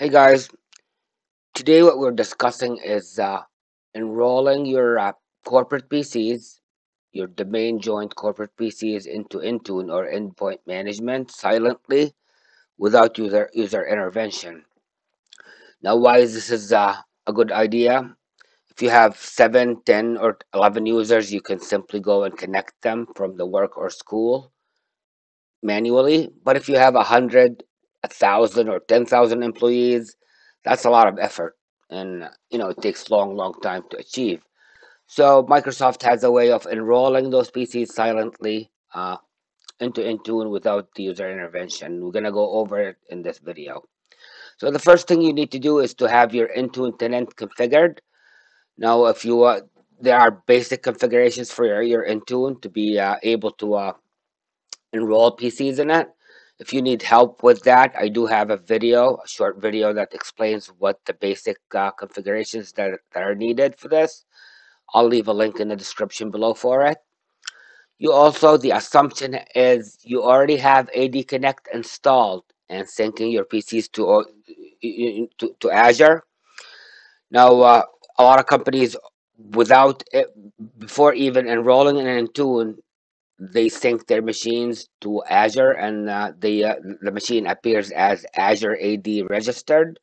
Hey guys, today what we're discussing is uh, enrolling your uh, corporate PCs, your domain joined corporate PCs into Intune or endpoint management silently without user user intervention. Now, why is this is uh, a good idea? If you have 7, 10, or 11 users, you can simply go and connect them from the work or school manually. But if you have a hundred, thousand, or ten thousand employees, that's a lot of effort, and you know it takes long, long time to achieve. So Microsoft has a way of enrolling those PCs silently uh, into Intune without the user intervention. We're gonna go over it in this video. So the first thing you need to do is to have your Intune tenant configured. Now, if you uh, there are basic configurations for your, your Intune to be uh, able to uh, enroll PCs in it. If you need help with that, I do have a video, a short video that explains what the basic uh, configurations that, that are needed for this. I'll leave a link in the description below for it. You also, the assumption is you already have AD Connect installed and syncing your PCs to, uh, to, to Azure. Now, uh, a lot of companies, without it, before even enrolling in Intune, they sync their machines to Azure and uh, the uh, the machine appears as Azure AD registered.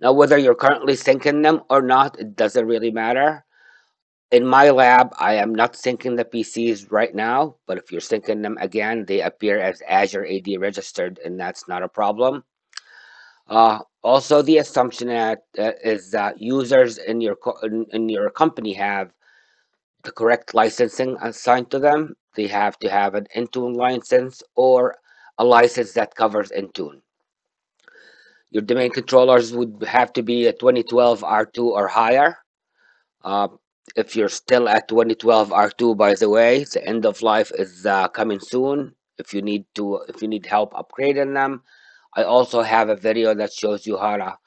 Now, whether you're currently syncing them or not, it doesn't really matter. In my lab, I am not syncing the PCs right now, but if you're syncing them again, they appear as Azure AD registered, and that's not a problem. Uh, also, the assumption that uh, is that users in your in, in your company have the correct licensing assigned to them. They have to have an Intune license or a license that covers Intune. Your domain controllers would have to be a 2012 R2 or higher. Uh, if you're still at 2012 R2, by the way, the end of life is uh, coming soon. If you need to, if you need help upgrading them, I also have a video that shows you how to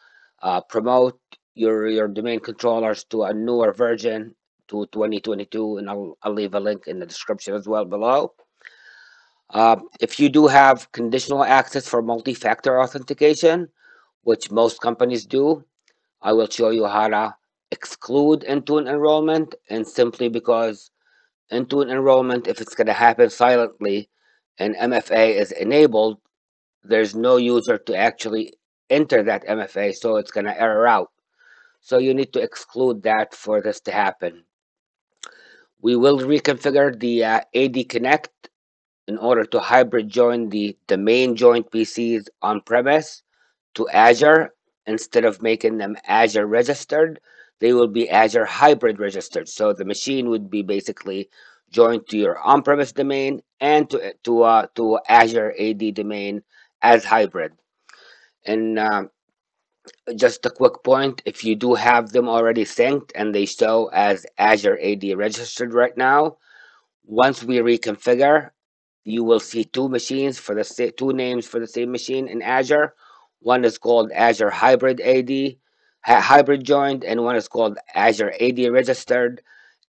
uh, promote your your domain controllers to a newer version to 2022 and I'll, I'll leave a link in the description as well below. Uh, if you do have conditional access for multi-factor authentication, which most companies do, I will show you how to exclude Intune enrollment and simply because Intune enrollment, if it's going to happen silently and MFA is enabled, there's no user to actually enter that MFA, so it's going to error out. So you need to exclude that for this to happen. We will reconfigure the uh, AD Connect in order to hybrid join the, the main joint PCs on premise to Azure. Instead of making them Azure registered, they will be Azure hybrid registered. So the machine would be basically joined to your on-premise domain and to to uh, to Azure AD domain as hybrid. And um, just a quick point, if you do have them already synced and they show as Azure AD registered right now, once we reconfigure, you will see two machines for the two names for the same machine in Azure. One is called Azure Hybrid AD, Hybrid Joined, and one is called Azure AD Registered.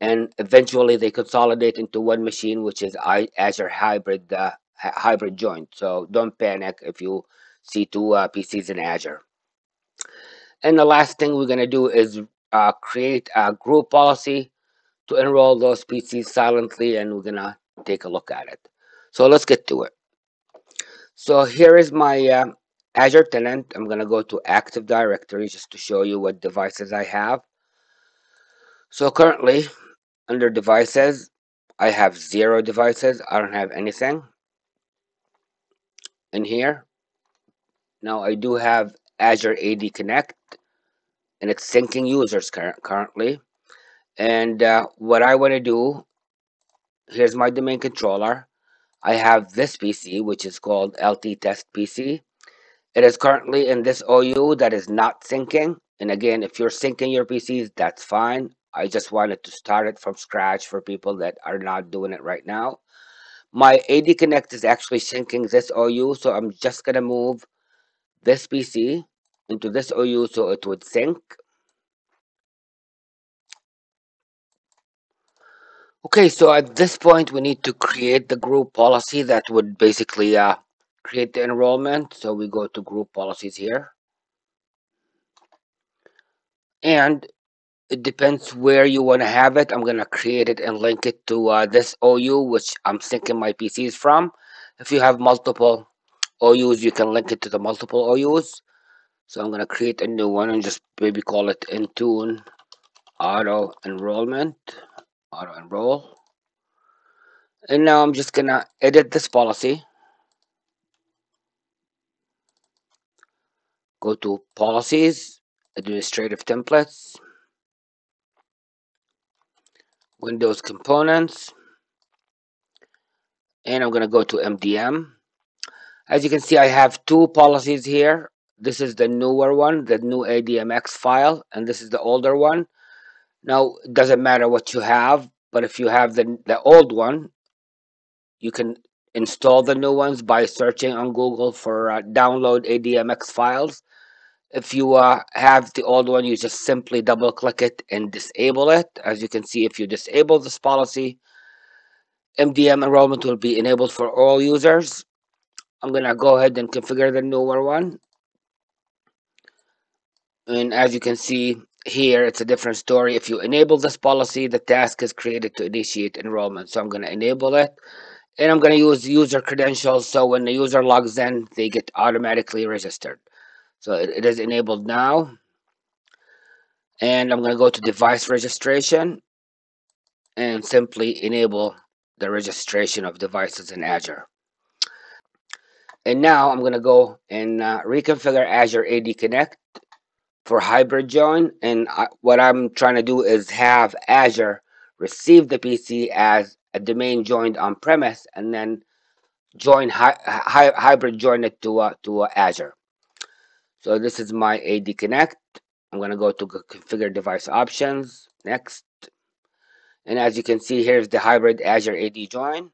And eventually they consolidate into one machine, which is Azure Hybrid uh, Hybrid Joined. So don't panic if you see two uh, PCs in Azure. And the last thing we're going to do is uh, create a group policy to enroll those PCs silently, and we're going to take a look at it. So let's get to it. So here is my uh, Azure tenant. I'm going to go to Active Directory just to show you what devices I have. So currently, under devices, I have zero devices. I don't have anything in here. Now I do have Azure AD Connect and it's syncing users cur currently. And uh, what I want to do, here's my domain controller. I have this PC, which is called LT Test PC. It is currently in this OU that is not syncing. And again, if you're syncing your PCs, that's fine. I just wanted to start it from scratch for people that are not doing it right now. My AD Connect is actually syncing this OU, so I'm just going to move this PC into this OU so it would sync. Okay, so at this point we need to create the group policy that would basically uh, create the enrollment. So we go to group policies here. and it depends where you want to have it. I'm going to create it and link it to uh, this OU, which I'm syncing my PCs from. If you have multiple OUs, you can link it to the multiple OUs. So I'm going to create a new one and just maybe call it Intune Auto Enrollment, Auto Enroll. And now I'm just going to edit this policy. Go to Policies, Administrative Templates, Windows Components, and I'm going to go to MDM. As you can see, I have two policies here. This is the newer one, the new ADMX file, and this is the older one. Now, it doesn't matter what you have, but if you have the, the old one, you can install the new ones by searching on Google for uh, download ADMX files. If you uh, have the old one, you just simply double click it and disable it. As you can see, if you disable this policy, MDM enrollment will be enabled for all users. I'm going to go ahead and configure the newer one. And as you can see here, it's a different story. If you enable this policy, the task is created to initiate enrollment. So I'm going to enable it and I'm going to use user credentials so when the user logs in they get automatically registered so it, it is enabled now and I'm going to go to device registration and simply enable the registration of devices in Azure and now I'm going to go and uh, reconfigure Azure AD Connect for hybrid join and I, what I'm trying to do is have Azure receive the PC as a domain joined on premise and then join hi, hi, hybrid join it to uh, to uh, Azure. So this is my AD Connect. I'm going to go to configure device options next. And as you can see, here's the hybrid Azure AD join.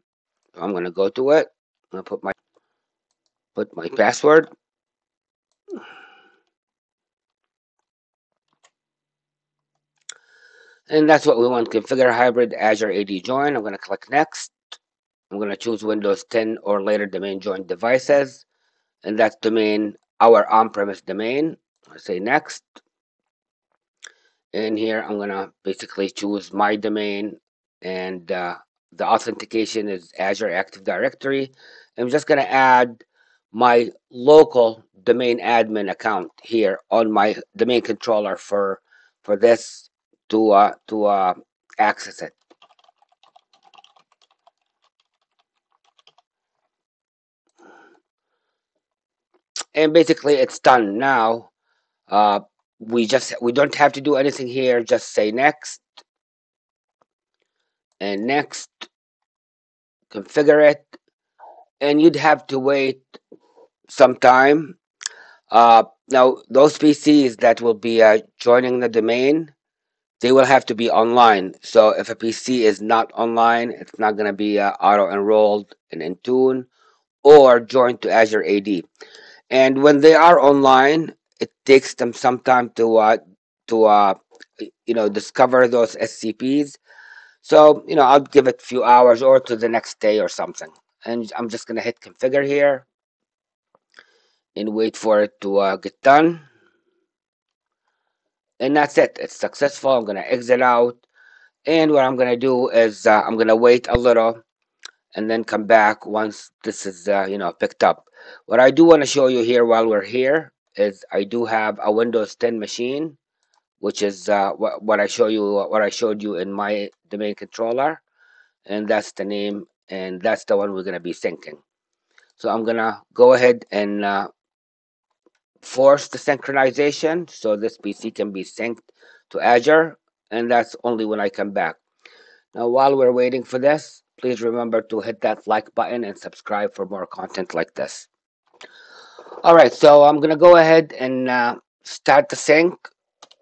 I'm going to go to it. I'm going to put my put my password. And that's what we want, to configure hybrid Azure AD join. I'm going to click next. I'm going to choose Windows 10 or later domain joined devices. And that's domain, our on-premise domain. I say next. And here I'm going to basically choose my domain and uh, the authentication is Azure Active Directory. I'm just going to add my local domain admin account here on my domain controller for for this to uh, to uh, access it. And basically it's done now. Uh, we just we don't have to do anything here. Just say next and next. Configure it, and you'd have to wait some time. Uh, now those PCs that will be uh, joining the domain they will have to be online. So if a PC is not online, it's not going to be uh, auto enrolled in Intune or joined to Azure AD. And when they are online, it takes them some time to uh, to uh, you know discover those SCPs. So you know I'll give it a few hours or to the next day or something. And I'm just gonna hit configure here and wait for it to uh, get done. And that's it. It's successful. I'm gonna exit out. And what i'm gonna do is uh, i'm gonna wait a little and then come back once this is uh, you know picked up. What i do want to show you here while we're here is i do have a windows 10 machine which is uh, what, what i show you what i showed you in my domain controller. And that's the name and that's the one we're going to be syncing. So i'm gonna go ahead and uh, force the synchronization so this PC can be synced to Azure and that's only when I come back. Now while we're waiting for this, please remember to hit that like button and subscribe for more content like this. Alright, so I'm going to go ahead and uh, start the sync.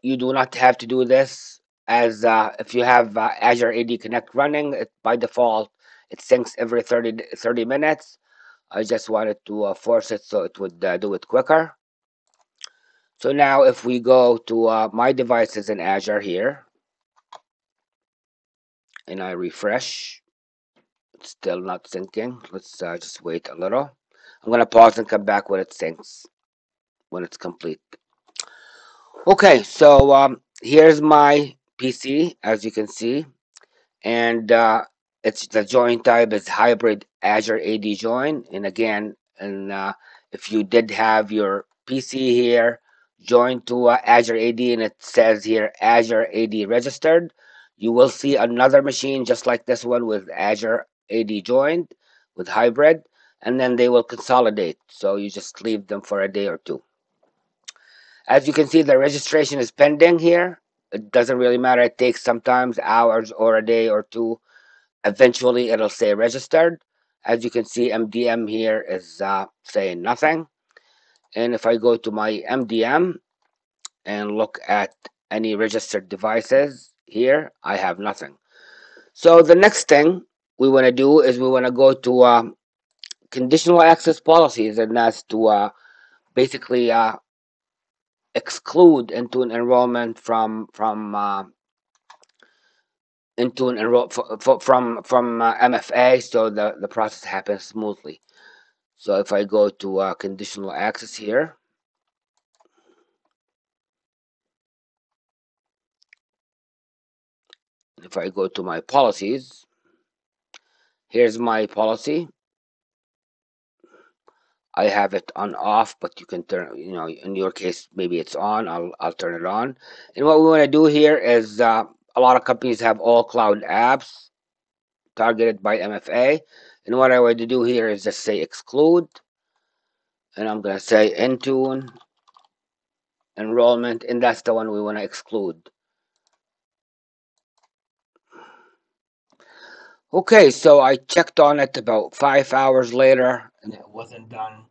You do not have to do this as uh, if you have uh, Azure AD Connect running, it, by default it syncs every 30, 30 minutes. I just wanted to uh, force it so it would uh, do it quicker. So now if we go to uh, my devices in Azure here, and I refresh, it's still not syncing. Let's uh, just wait a little. I'm going to pause and come back when it syncs, when it's complete. Okay, so um, here's my PC, as you can see, and uh, it's the join type is hybrid Azure AD join. And again, and uh, if you did have your PC here joined to uh, Azure AD and it says here Azure AD registered, you will see another machine just like this one with Azure AD joined with hybrid, and then they will consolidate. So you just leave them for a day or two. As you can see, the registration is pending here. It doesn't really matter. It takes sometimes hours or a day or two. Eventually, it'll say registered. As you can see, MDM here is uh, saying nothing. And if I go to my MDM and look at any registered devices here, I have nothing. So the next thing we want to do is we want to go to uh, conditional access policies, and that's to uh, basically uh, exclude Intune enrollment from from uh, Intune enroll from from uh, MFA, so the the process happens smoothly. So if I go to uh, conditional access here, if I go to my policies, here's my policy. I have it on off, but you can turn, you know, in your case, maybe it's on, I'll, I'll turn it on. And what we want to do here is uh, a lot of companies have all cloud apps targeted by MFA. And what I want to do here is just say exclude. And I'm going to say Intune enrollment, and that's the one we want to exclude. Okay, so I checked on it about five hours later, and it wasn't done.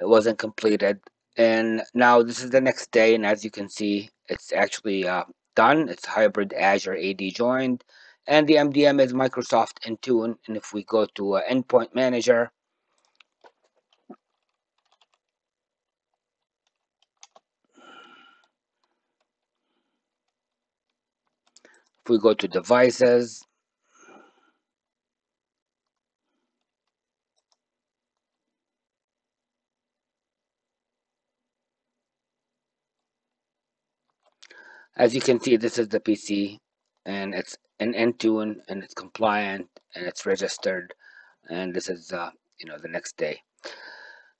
It wasn't completed. And now this is the next day, and as you can see, it's actually uh, done. It's hybrid Azure AD joined, and the MDM is Microsoft Intune. And if we go to uh, Endpoint Manager, if we go to Devices, as you can see, this is the PC and it's in Intune and it's compliant and it's registered. And this is, uh, you know, the next day.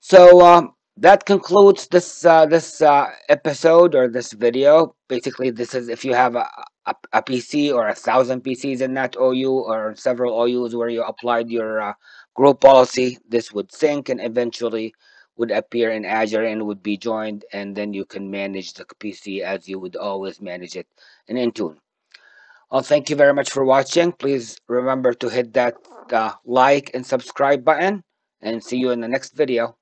So um, that concludes this uh, this uh, episode or this video. Basically, this is if you have a, a, a, PC or a thousand PCs in that OU or several OUs where you applied your uh, group policy, this would sync and eventually would appear in Azure and would be joined and then you can manage the PC as you would always manage it in Intune. Well, thank you very much for watching. Please remember to hit that uh, like and subscribe button and see you in the next video.